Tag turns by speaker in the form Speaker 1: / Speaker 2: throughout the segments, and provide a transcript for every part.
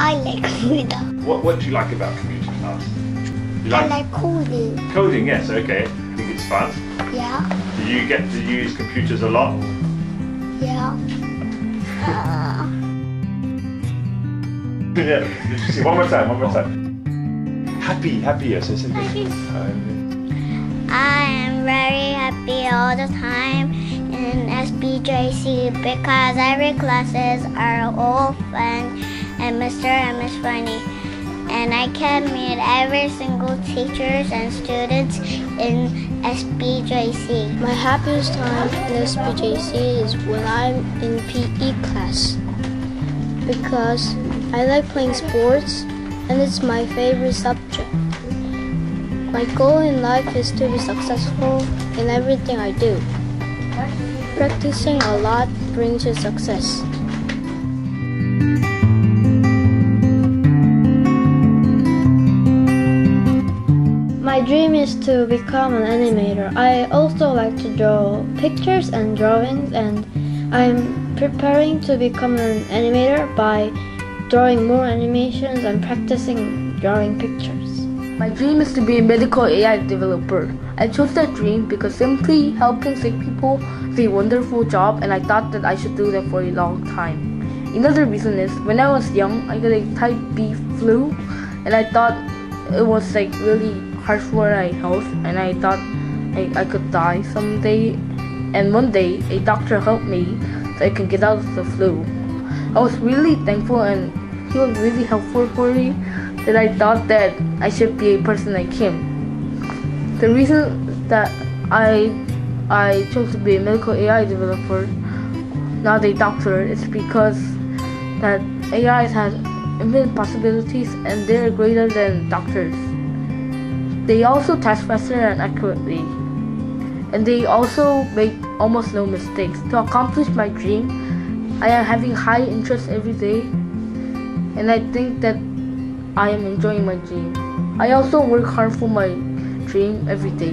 Speaker 1: I like computer.
Speaker 2: What, what do you like about computer class? You
Speaker 1: I like coding.
Speaker 2: coding? Yes, okay. I think it's fun.
Speaker 1: Yeah.
Speaker 2: Do you get to use computers a lot?
Speaker 1: Yeah. Uh,
Speaker 2: yeah. See, one more time. One more time. Happy, happy. Yes, yes, yes. Um,
Speaker 1: I am very happy all the time in SPJC because every classes are all fun and Mr. and Miss Funny. And I can meet every single teachers and students in SPJC.
Speaker 3: My happiest time in SPJC is when I'm in PE class because I like playing sports and it's my favorite subject. My goal in life is to be successful in everything I do. Practicing a lot brings you success. My dream is to become an animator. I also like to draw pictures and drawings, and I'm preparing to become an animator by drawing more animations and practicing drawing pictures.
Speaker 4: My dream is to be a medical AI developer. I chose that dream because simply helping sick people is a wonderful job and I thought that I should do that for a long time. Another reason is when I was young, I got a type B flu and I thought it was like really harsh for my health and I thought I, I could die someday. And one day, a doctor helped me so I can get out of the flu. I was really thankful and he was really helpful for me that I thought that I should be a person like him. The reason that I I chose to be a medical AI developer, not a doctor, is because that AI has infinite possibilities and they're greater than doctors. They also test faster and accurately. And they also make almost no mistakes. To accomplish my dream, I am having high interest every day and I think that I am enjoying my dream. I also work hard for my dream every day.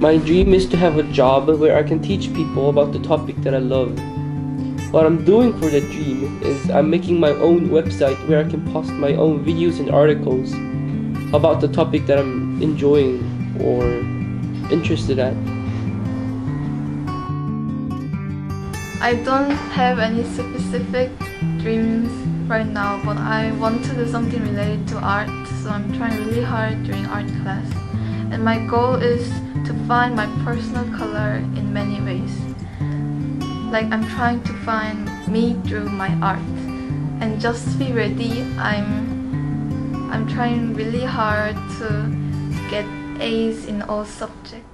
Speaker 5: My dream is to have a job where I can teach people about the topic that I love. What I'm doing for that dream is I'm making my own website where I can post my own videos and articles about the topic that I'm enjoying or interested at.
Speaker 6: I don't have any specific dreams right now, but I want to do something related to art, so I'm trying really hard during art class. And my goal is to find my personal color in many ways. Like I'm trying to find me through my art. And just be ready, I'm I'm trying really hard to get A's in all subjects.